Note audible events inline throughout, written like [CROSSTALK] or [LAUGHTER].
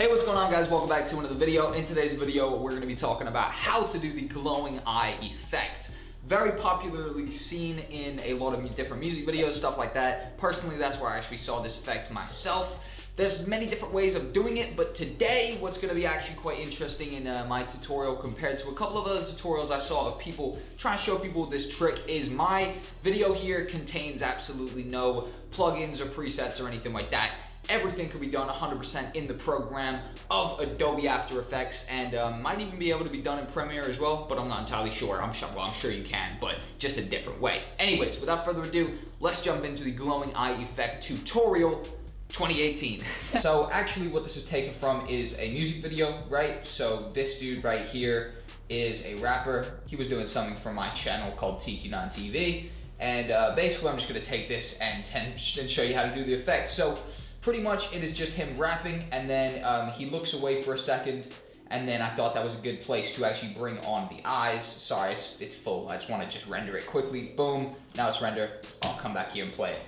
Hey, what's going on guys? Welcome back to another video. In today's video, we're gonna be talking about how to do the glowing eye effect. Very popularly seen in a lot of different music videos, stuff like that. Personally, that's where I actually saw this effect myself. There's many different ways of doing it, but today what's gonna be actually quite interesting in uh, my tutorial compared to a couple of other tutorials I saw of people trying to show people this trick is my video here contains absolutely no plugins or presets or anything like that everything could be done 100% in the program of Adobe After Effects and um, might even be able to be done in Premiere as well, but I'm not entirely sure. I'm sure, well, I'm sure you can, but just a different way. Anyways, without further ado, let's jump into the glowing eye effect tutorial 2018. [LAUGHS] so actually what this is taken from is a music video, right? So this dude right here is a rapper. He was doing something for my channel called TQ9 TV. And uh, basically I'm just gonna take this and, and show you how to do the effect. So pretty much it is just him rapping and then um, he looks away for a second and then I thought that was a good place to actually bring on the eyes. Sorry, it's, it's full. I just want to just render it quickly. Boom, now it's render. I'll come back here and play it.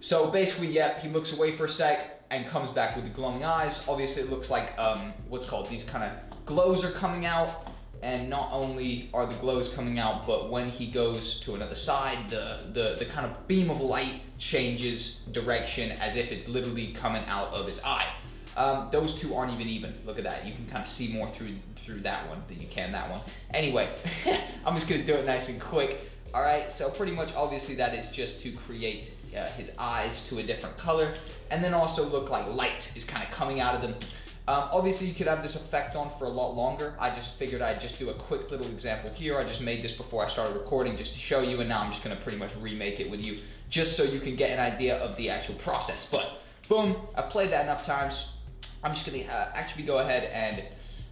So basically, yep, he looks away for a sec and comes back with the glowing eyes. Obviously, it looks like um, what's called these kind of glows are coming out. And not only are the glows coming out, but when he goes to another side, the, the, the kind of beam of light changes direction as if it's literally coming out of his eye. Um, those two aren't even even. Look at that. You can kind of see more through through that one than you can that one. Anyway, [LAUGHS] I'm just gonna do it nice and quick. All right, so pretty much obviously that is just to create uh, his eyes to a different color and then also look like light is kind of coming out of them. Um, obviously you could have this effect on for a lot longer. I just figured I'd just do a quick little example here. I just made this before I started recording just to show you and now I'm just gonna pretty much remake it with you just so you can get an idea of the actual process. But boom, I've played that enough times. I'm just gonna uh, actually go ahead and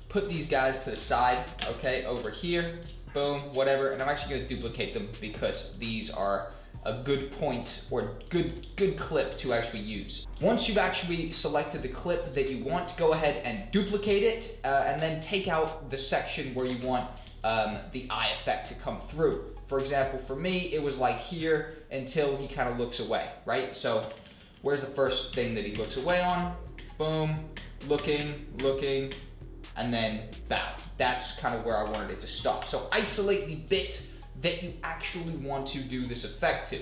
put these guys to the side, okay, over here boom, whatever. And I'm actually gonna duplicate them because these are a good point or good good clip to actually use. Once you've actually selected the clip that you want, go ahead and duplicate it uh, and then take out the section where you want um, the eye effect to come through. For example, for me, it was like here until he kind of looks away, right? So where's the first thing that he looks away on? Boom, looking, looking, and then bow. That's kind of where I wanted it to stop. So isolate the bit that you actually want to do this effect to.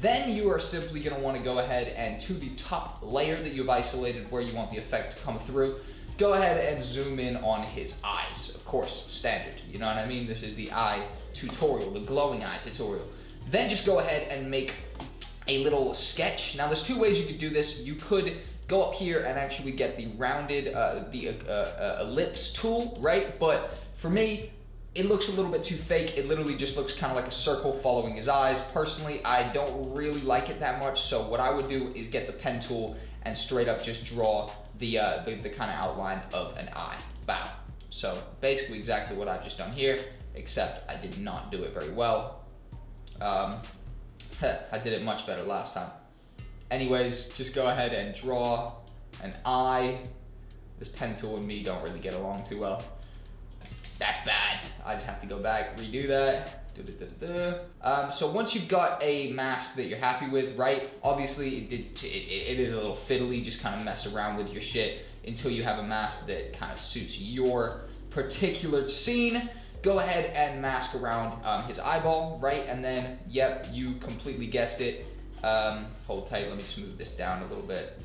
Then you are simply gonna wanna go ahead and to the top layer that you've isolated where you want the effect to come through, go ahead and zoom in on his eyes. Of course, standard, you know what I mean? This is the eye tutorial, the glowing eye tutorial. Then just go ahead and make a little sketch. Now there's two ways you could do this. You could go up here and actually get the rounded, uh, the uh, uh, ellipse tool, right? But for me, it looks a little bit too fake. It literally just looks kind of like a circle following his eyes. Personally, I don't really like it that much. So what I would do is get the pen tool and straight up just draw the, uh, the, the kind of outline of an eye. Bow. So basically exactly what I've just done here, except I did not do it very well. Um, [LAUGHS] I did it much better last time. Anyways, just go ahead and draw an eye. This pen tool and me don't really get along too well. That's bad. I just have to go back, redo that. Um, so once you've got a mask that you're happy with, right? Obviously, it, it, it is a little fiddly. Just kind of mess around with your shit until you have a mask that kind of suits your particular scene. Go ahead and mask around um, his eyeball, right? And then, yep, you completely guessed it. Um, hold tight, let me just move this down a little bit.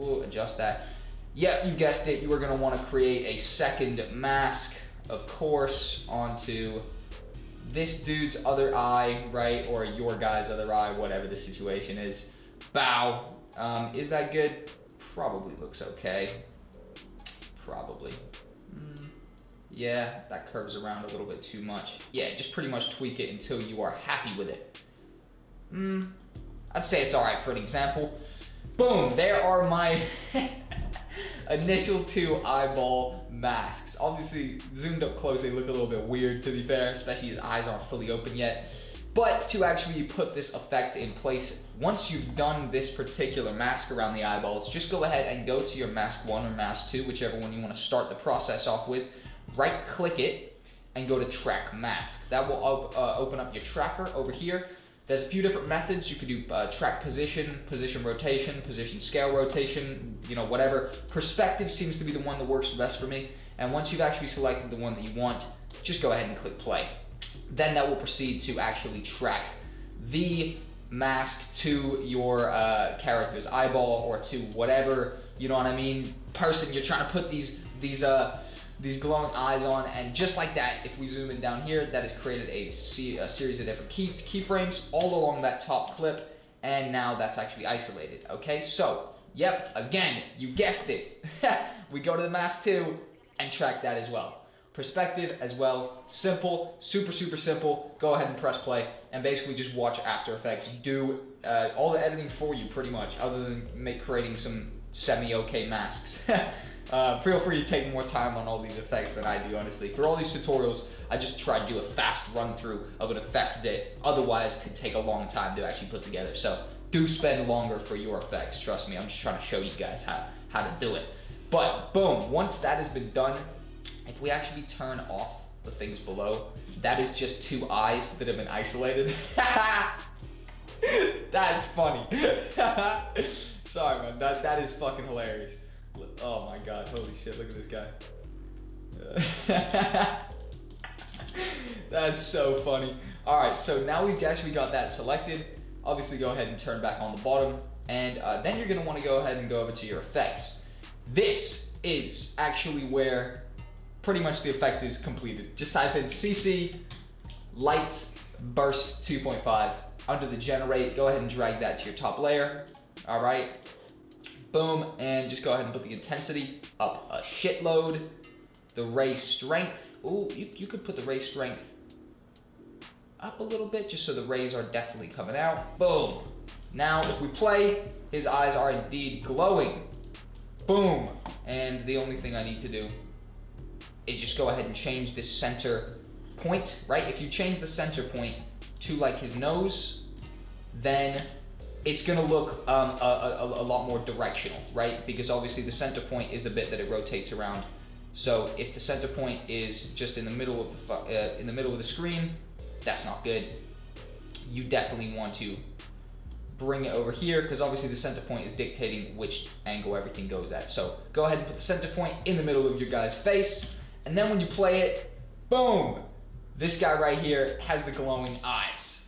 Ooh, adjust that. Yep, you guessed it. You are gonna wanna create a second mask, of course, onto this dude's other eye, right? Or your guy's other eye, whatever the situation is. Bow. Um, is that good? Probably looks okay. Probably. Mm, yeah, that curves around a little bit too much. Yeah, just pretty much tweak it until you are happy with it. Hmm, I'd say it's all right for an example. Boom, there are my [LAUGHS] initial two eyeball masks. Obviously, zoomed up close, they look a little bit weird to be fair, especially his eyes aren't fully open yet. But to actually put this effect in place, once you've done this particular mask around the eyeballs, just go ahead and go to your mask one or mask two, whichever one you wanna start the process off with, right click it, and go to track mask. That will op uh, open up your tracker over here There's a few different methods. You could do uh, track position, position rotation, position scale rotation, you know, whatever. Perspective seems to be the one that works best for me. And once you've actually selected the one that you want, just go ahead and click play. Then that will proceed to actually track the mask to your uh, character's eyeball or to whatever, you know what I mean, person you're trying to put these, these, uh, these glowing eyes on and just like that if we zoom in down here that has created a, series of different key keyframes all along that top clip and now that's actually isolated okay? So yep again you guessed it. [LAUGHS] We go to the mask 2 and track that as well. Perspective as well simple super super simple. Go ahead and press play and basically just watch after effects do uh, all the editing for you pretty much other than make creating some semi okay masks [LAUGHS] Uh, feel free to take more time on all these effects than I do, honestly. For all these tutorials, I just try to do a fast run through of an effect that otherwise could take a long time to actually put together. So do spend longer for your effects. Trust me, I'm just trying to show you guys how, how to do it. But boom, once that has been done, if we actually turn off the things below, that is just two eyes that have been isolated. [LAUGHS] That's funny. [LAUGHS] Sorry, man. That, that is fucking hilarious. Oh my god, holy shit, look at this guy. [LAUGHS] That's so funny. All right, so now we've actually got that selected. Obviously, go ahead and turn back on the bottom. And uh, then you're gonna wanna go ahead and go over to your effects. This is actually where pretty much the effect is completed. Just type in CC light burst 2.5 under the generate. Go ahead and drag that to your top layer. All right, Boom, and just go ahead and put the intensity up a shitload. The ray strength, ooh, you, you could put the ray strength up a little bit just so the rays are definitely coming out. Boom. Now, if we play, his eyes are indeed glowing. Boom. And the only thing I need to do is just go ahead and change this center point, right? If you change the center point to like his nose, then it's going to look um, a, a, a, lot more directional, right? Because obviously the center point is the bit that it rotates around. So if the center point is just in the middle of the uh, in the middle of the screen, that's not good. You definitely want to bring it over here because obviously the center point is dictating which angle everything goes at. So go ahead and put the center point in the middle of your guy's face, and then when you play it, boom, this guy right here has the glowing eyes.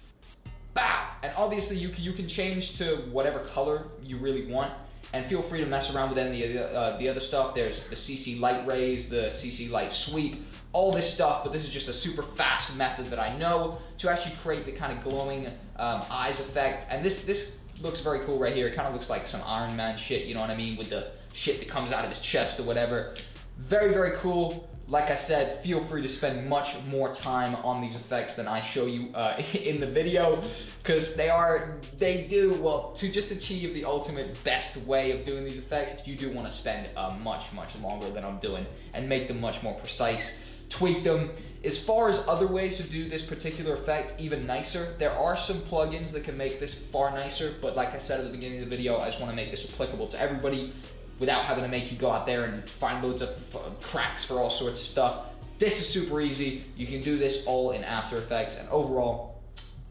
Bow! And obviously you can, you can change to whatever color you really want and feel free to mess around with any of the, uh, the other stuff. There's the CC light rays, the CC light sweep, all this stuff, but this is just a super fast method that I know to actually create the kind of glowing um, eyes effect. And this, this looks very cool right here. It kind of looks like some Iron Man shit, you know what I mean? With the shit that comes out of his chest or whatever. Very, very cool. Like I said, feel free to spend much more time on these effects than I show you uh, [LAUGHS] in the video because they are, they do, well, to just achieve the ultimate best way of doing these effects, you do want to spend uh, much, much longer than I'm doing and make them much more precise tweak them. As far as other ways to do this particular effect even nicer, there are some plugins that can make this far nicer, but like I said at the beginning of the video, I just wanna make this applicable to everybody without having to make you go out there and find loads of cracks for all sorts of stuff. This is super easy. You can do this all in After Effects and overall,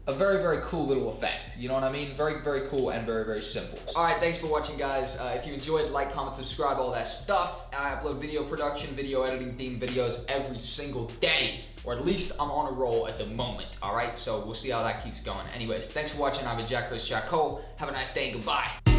a very, very cool little effect. You know what I mean? Very, very cool and very, very simple. All right, thanks for watching, guys. Uh, if you enjoyed, like, comment, subscribe, all that stuff. I upload video production, video editing themed videos every single day, or at least I'm on a roll at the moment, all right? So we'll see how that keeps going. Anyways, thanks for watching. I've been Jack Chris Jack Cole. Have a nice day and goodbye.